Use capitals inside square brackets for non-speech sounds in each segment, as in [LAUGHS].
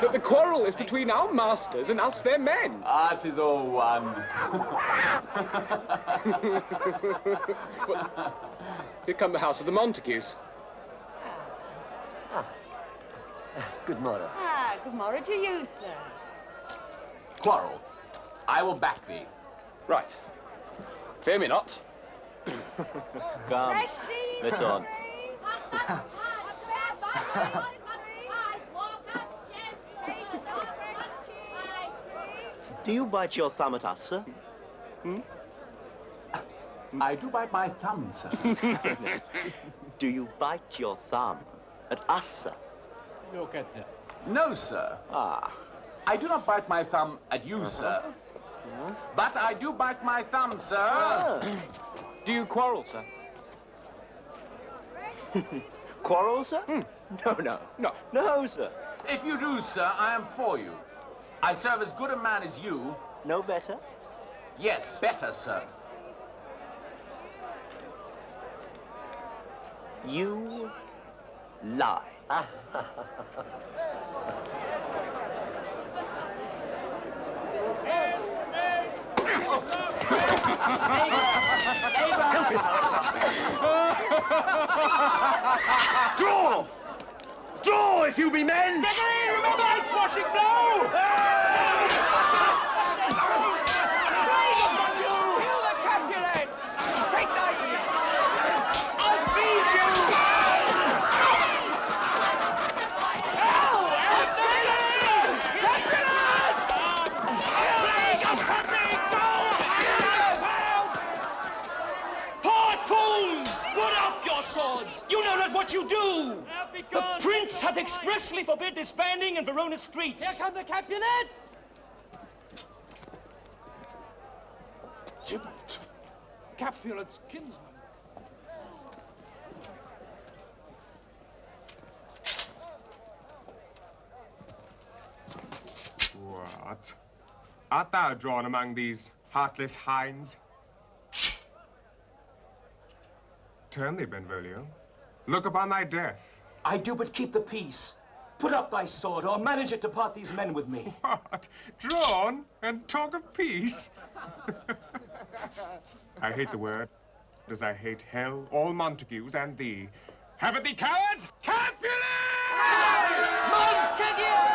But the quarrel is between our masters and us, their men. Ah, it is all one. Here come the house of the Montagues. Ah, good morrow. Ah, good morrow to you, sir. Quarrel. I will back thee. Right. Fear me not. Come, let's on. Do you bite your thumb at us, sir? Hmm? I do bite my thumb, sir. [LAUGHS] Do you bite your thumb at us, sir? Look at that. no, sir. Ah, I do not bite my thumb at you, sir. But I do bite my thumb, sir. [CLEARS THROAT] Do you quarrel, sir? [LAUGHS] quarrel, sir? Hmm. No, no. No. No, sir. If you do, sir, I am for you. I serve as good a man as you. No better? Yes, better, sir. You lie. [LAUGHS] Draw! Draw, if you be men! remember that squashing blow! Kill the Capulets! Take that! I'll feed you! Hard fools! Put up your swords! You know not what you do! The prince hath expressly forbid disbanding in Verona streets. Here come the Capulets! Tybalt, Capulet's kinsman. What? Art thou drawn among these heartless hinds? Turn thee, Benvolio. Look upon thy death. I do but keep the peace. Put up thy sword, or manage it to part these men with me. [LAUGHS] What? Drawn and talk of peace? [LAUGHS] I hate the word, as I hate hell, all Montagues, and thee. Have it thee, coward! Capulet! Now,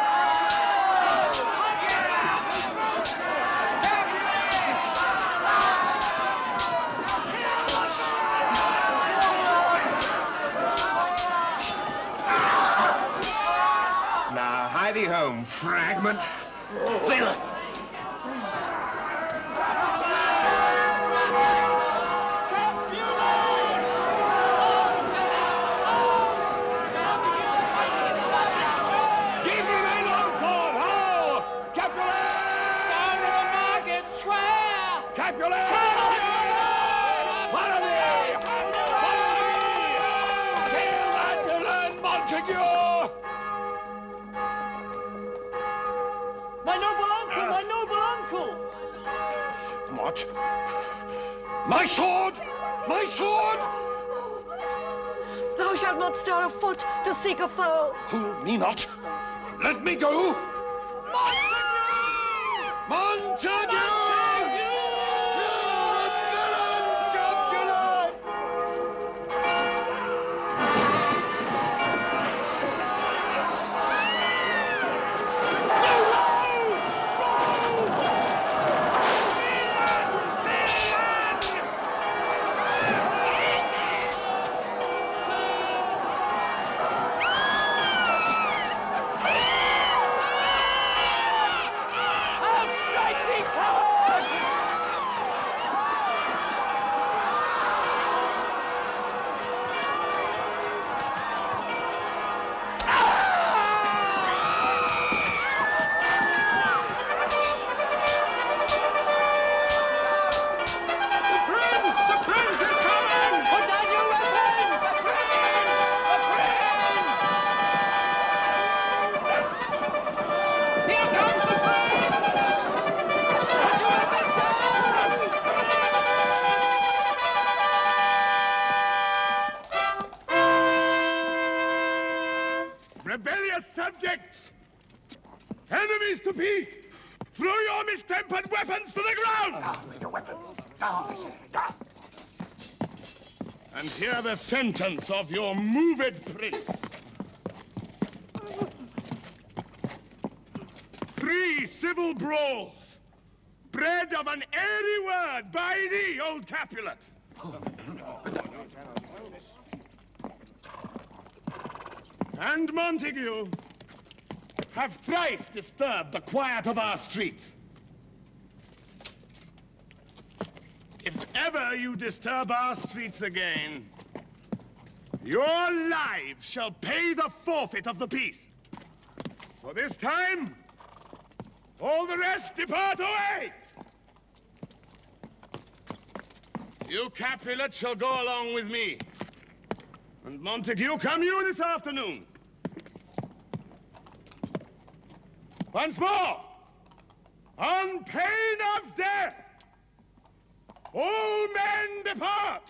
home, fragment. Villain! What? My sword! My sword! Thou shalt not stir a foot to seek a foe. Hold me not! Let me go! Montague! I'll Rebellious subjects! Enemies to peace! Throw your mistempered weapons to the ground! Ah, Down with Your weapons. Down, say. Down. And hear the sentence of your moved prince. Three civil brawls, bred of an airy word by thee, old Capulet. Oh, and Montague have thrice disturbed the quiet of our streets. If ever you disturb our streets again, your lives shall pay the forfeit of the peace. For this time, all the rest depart away! You Capulet shall go along with me. And Montague, come you this afternoon. Once more, on pain of death, all men depart!